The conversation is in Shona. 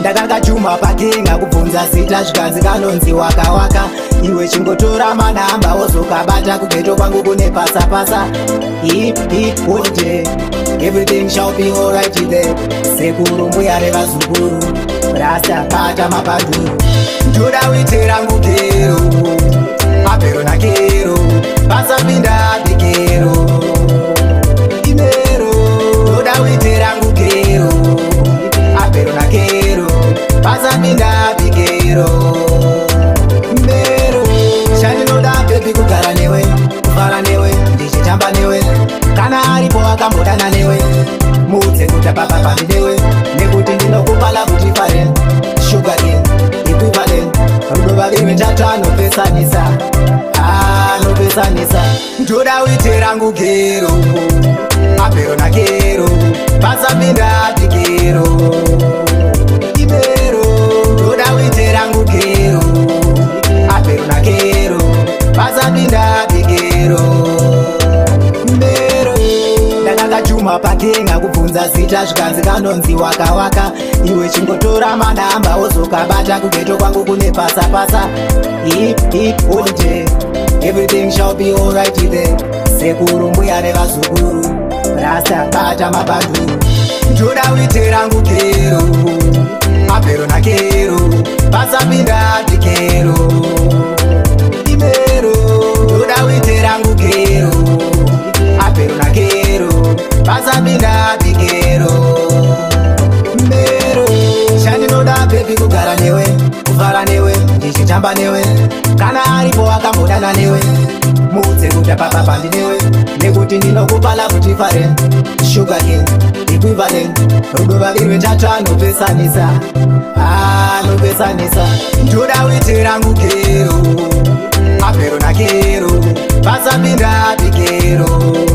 ndakakachuma pakinga kubvunza zita zvikanzi kanonzi wakawaka iwe chingotora manhamba wozokabata kugeto kwangu kune pasa pasa sekuru mbuya revazukuru rasapata mapanduru ndoda witerangugero anopesanisa anopesanisa ah, ndoda witerangu gero aperonakero pasapinda tikero ndatuma pakenga kubvunza zita zvikanzi kanonzi wakawaka iwe chingotora manamba wozokabata kugeto kwangu kune pasa pasa ipipoje sekuru mbuya nevazukuru rasabata mabhanduru ndoda witerangu kero mabhero nakero pasapindat vamirabigero mero chandinoda bebi kugara newe kufara newe ndichitamba newe kana aripo akambodana newe muudze kuda baba pandi newe nekuti ndinokupala kuti fare shuga kin ikwivale rudo vaviri vetatu anopesanisa ah, anopesanisa ndoda witirangu kero aperonakero vasapinda bigero ah,